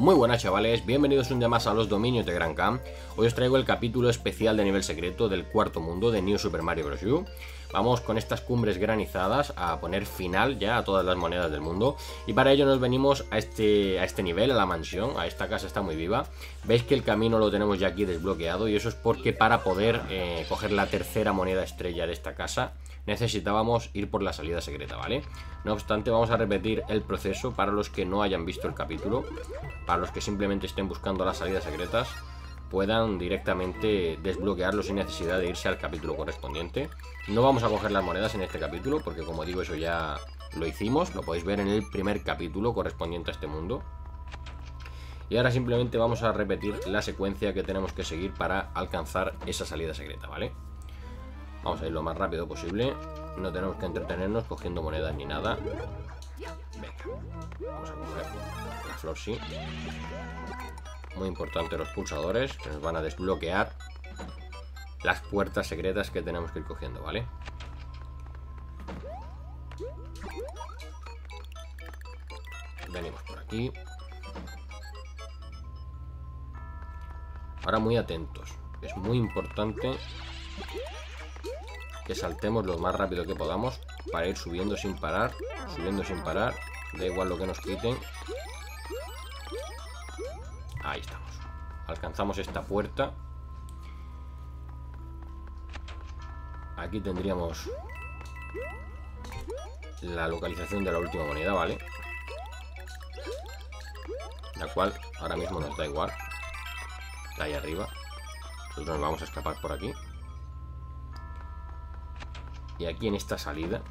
Muy buenas chavales, bienvenidos un día más a los dominios de Gran Camp. Hoy os traigo el capítulo especial de nivel secreto del cuarto mundo de New Super Mario Bros. U. Vamos con estas cumbres granizadas a poner final ya a todas las monedas del mundo. Y para ello nos venimos a este, a este nivel, a la mansión, a esta casa está muy viva. Veis que el camino lo tenemos ya aquí desbloqueado y eso es porque para poder eh, coger la tercera moneda estrella de esta casa necesitábamos ir por la salida secreta, ¿vale? No obstante, vamos a repetir el proceso para los que no hayan visto el capítulo, para los que simplemente estén buscando las salidas secretas, puedan directamente desbloquearlo sin necesidad de irse al capítulo correspondiente. No vamos a coger las monedas en este capítulo, porque como digo, eso ya lo hicimos, lo podéis ver en el primer capítulo correspondiente a este mundo. Y ahora simplemente vamos a repetir la secuencia que tenemos que seguir para alcanzar esa salida secreta, ¿vale? Vamos a ir lo más rápido posible. No tenemos que entretenernos cogiendo monedas ni nada. Venga, vamos a coger la flor, sí. Muy importante los pulsadores, que nos van a desbloquear las puertas secretas que tenemos que ir cogiendo, ¿vale? Venimos por aquí. Ahora muy atentos. Es muy importante que saltemos lo más rápido que podamos para ir subiendo sin parar, subiendo sin parar, da igual lo que nos quiten. Ahí estamos. Alcanzamos esta puerta. Aquí tendríamos la localización de la última moneda, ¿vale? La cual ahora mismo nos da igual. Está ahí arriba. Nosotros nos vamos a escapar por aquí. Y aquí en esta salida.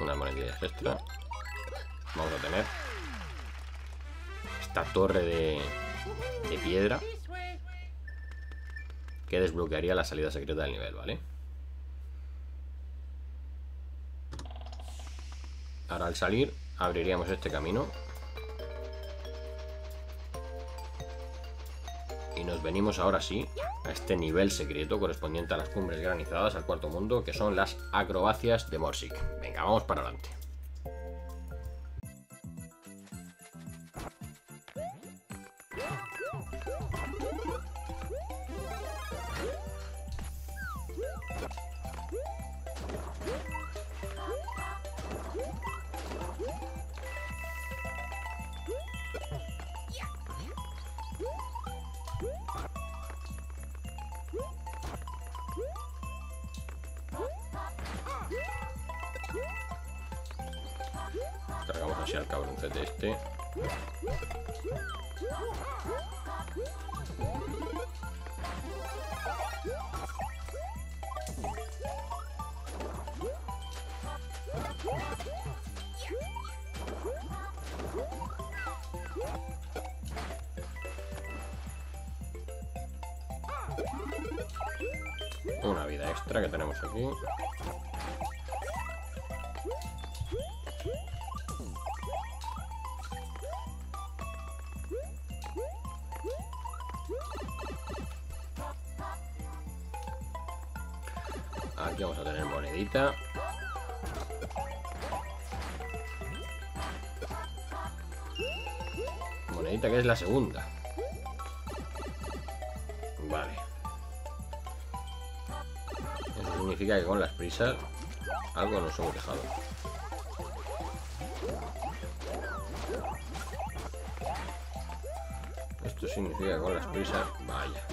Una monedilla extra Vamos a tener Esta torre de, de piedra Que desbloquearía la salida secreta del nivel, ¿vale? Ahora al salir abriríamos este camino nos venimos ahora sí a este nivel secreto correspondiente a las cumbres granizadas al cuarto mundo, que son las acrobacias de Morsik. Venga, vamos para adelante. Cargamos así al cabroncete este. Una vida extra que tenemos aquí. Aquí vamos a tener monedita. Monedita que es la segunda. Vale. Eso significa que con las prisas algo nos hemos dejado. Esto significa que con las prisas... Vaya.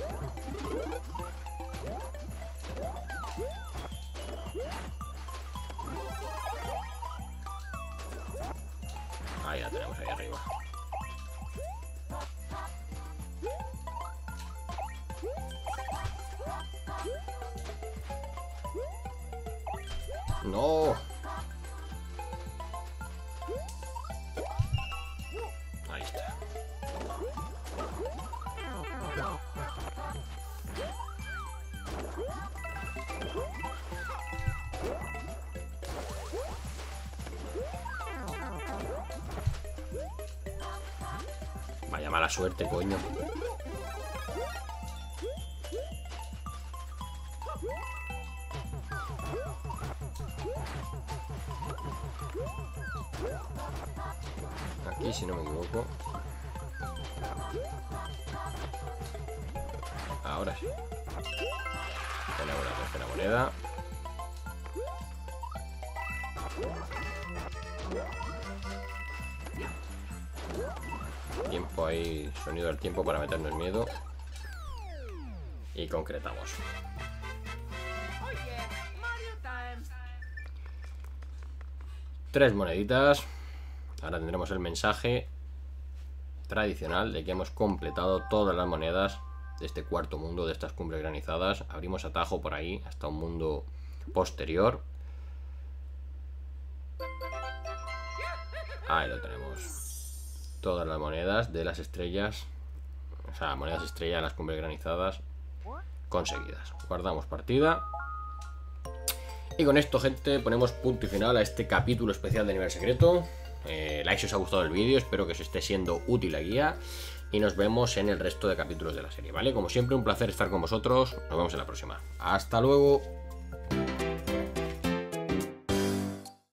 Ahí la tenemos ahí arriba. No. Ahí está. Mala suerte, coño. Aquí, si no me equivoco. Ahora sí. Tenemos la tercera moneda. Ahí, sonido del tiempo para meternos miedo. Y concretamos. Tres moneditas. Ahora tendremos el mensaje tradicional de que hemos completado todas las monedas de este cuarto mundo, de estas cumbres granizadas. Abrimos atajo por ahí hasta un mundo posterior. Ahí lo tenemos. Todas las monedas de las estrellas. O sea, monedas estrella las cumbres granizadas conseguidas. Guardamos partida. Y con esto, gente, ponemos punto y final a este capítulo especial de nivel secreto. Eh, like si os ha gustado el vídeo, espero que os esté siendo útil la guía. Y nos vemos en el resto de capítulos de la serie, ¿vale? Como siempre, un placer estar con vosotros. Nos vemos en la próxima. ¡Hasta luego!